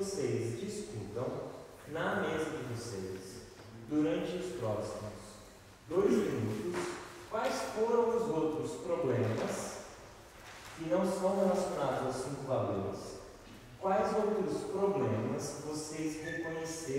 vocês discutam na mesa de vocês, durante os próximos dois minutos, quais foram os outros problemas que não são relacionados aos cinco